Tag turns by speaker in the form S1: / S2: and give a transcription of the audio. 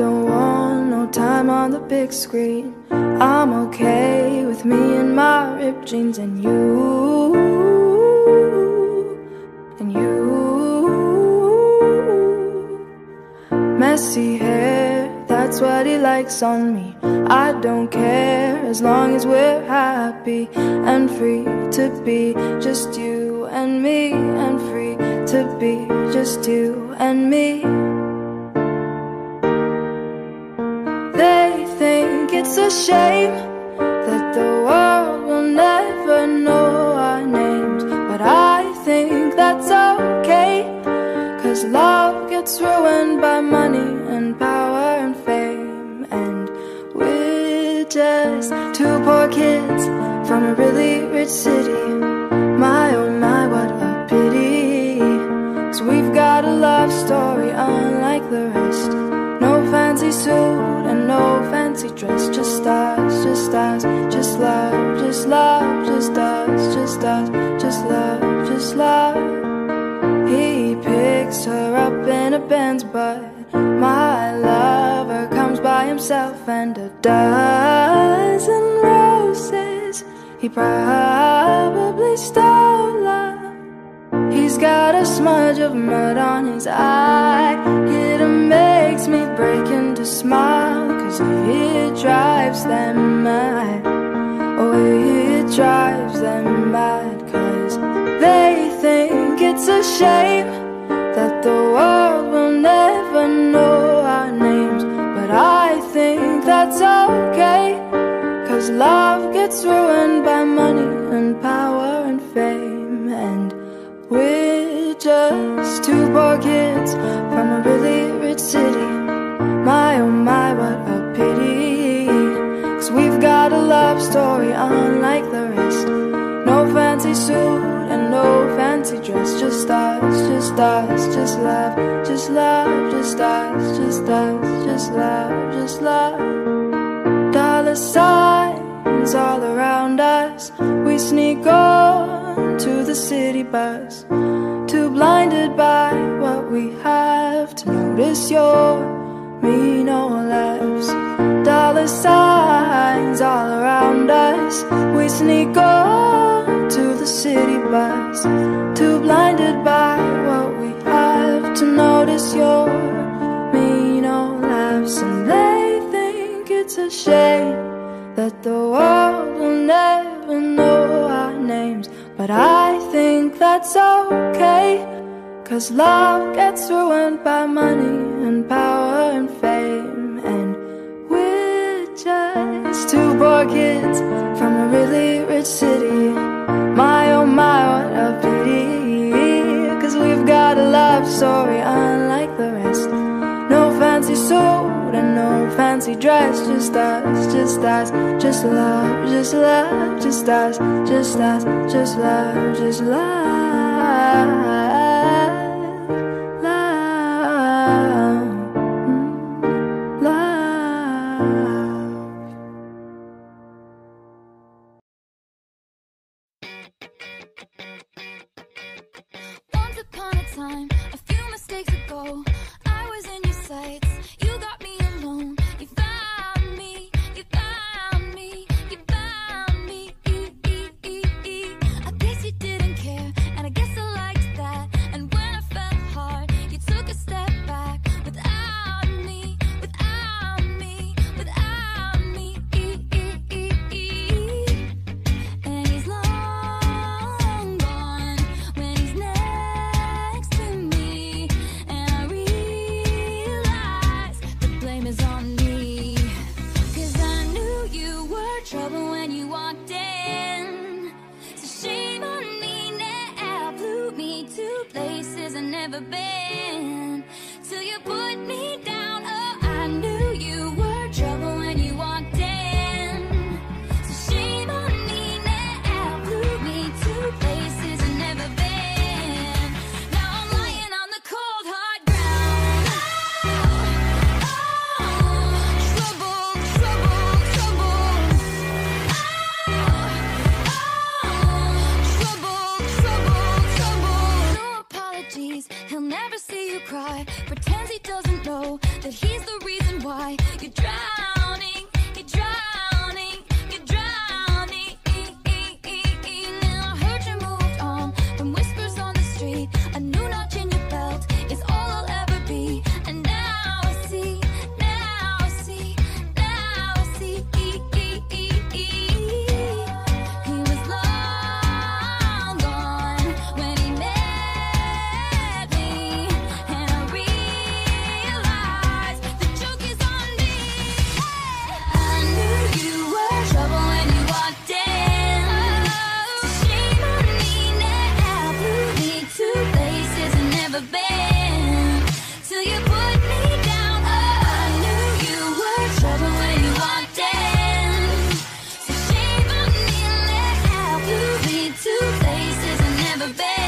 S1: don't want no time on the big screen. I'm okay with me and my ripped jeans and you. And you. Messy hair, that's what he likes on me. I don't care as long as we're happy and free to be just you and me, and free to be just you and me. It's a shame that the world will never know our names, but I think that's okay. Cause love gets ruined by money and power and fame, and we're just two poor kids from a really rich city. Just us, just love, just love. He picks her up in a Benz, but my lover comes by himself and a dozen roses. He probably stole her. He's got a smudge of mud on his eye. It makes me break into smile, cause it drives them mad. It's a shame that the world will never know our names. But I think that's okay, cause love gets ruined by money and power and fame. And we're just two poor kids from a really rich city. Just us, just love, just love, just us, just us, just love, just love. Dollar signs all around us. We sneak on to the city bus. Too blinded by what we have to notice your me no laughs. Dollar signs all around us. We sneak on to the city bus. Too blinded shame that the world will never know our names. But I think that's okay. Cause love gets ruined by money and power and fame. And we're just two poor kids fancy dress. Just us, just us, just love, just love, just us, just us, just love, just love. Love. Love.
S2: Once upon a time, a few mistakes ago, I was in your sights. Never been. Till you put me down. You drown. the bed.